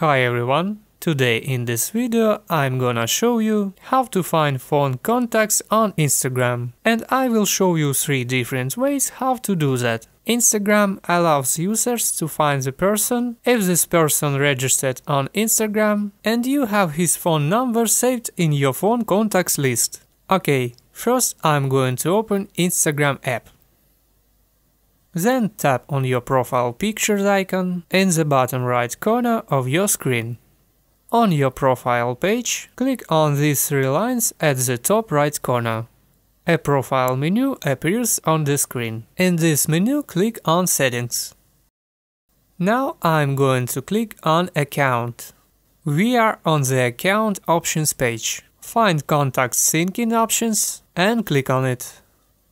Hi everyone! Today in this video I'm gonna show you how to find phone contacts on Instagram and I will show you three different ways how to do that. Instagram allows users to find the person if this person registered on Instagram and you have his phone number saved in your phone contacts list. Okay, first I'm going to open Instagram app. Then tap on your profile pictures icon in the bottom right corner of your screen. On your profile page, click on these three lines at the top right corner. A profile menu appears on the screen. In this menu, click on Settings. Now I'm going to click on Account. We are on the Account Options page. Find Contact Syncing options and click on it.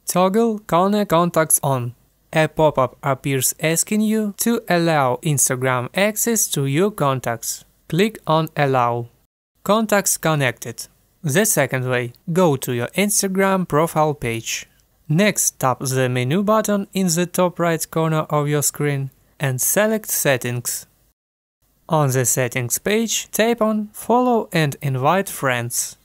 Toggle Connect Contacts on. A pop-up appears asking you to allow Instagram access to your contacts. Click on Allow. Contacts connected. The second way, go to your Instagram profile page. Next tap the menu button in the top right corner of your screen and select Settings. On the Settings page, tap on Follow and Invite Friends.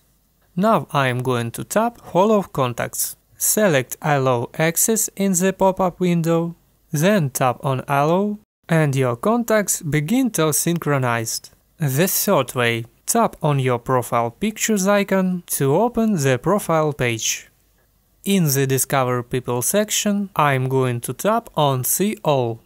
Now I am going to tap Follow Contacts. Select Allow Access in the pop-up window, then tap on Allow and your contacts begin to synchronize. The third way, tap on your profile pictures icon to open the profile page. In the Discover People section, I'm going to tap on See All.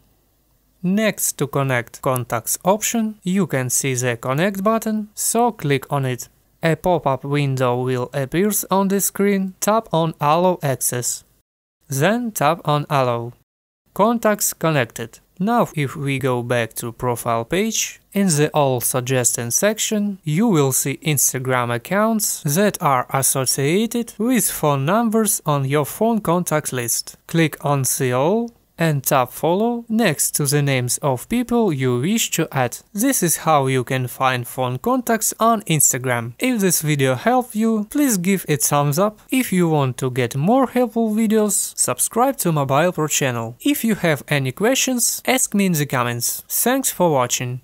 Next to Connect Contacts option, you can see the Connect button, so click on it. A pop-up window will appear on the screen, tap on Allow Access. Then tap on Allow. Contacts connected. Now if we go back to profile page, in the All Suggestions section you will see Instagram accounts that are associated with phone numbers on your phone contacts list. Click on See All and tap follow next to the names of people you wish to add. This is how you can find phone contacts on Instagram. If this video helped you, please give it thumbs up. If you want to get more helpful videos, subscribe to Mobile Pro channel. If you have any questions, ask me in the comments. Thanks for watching.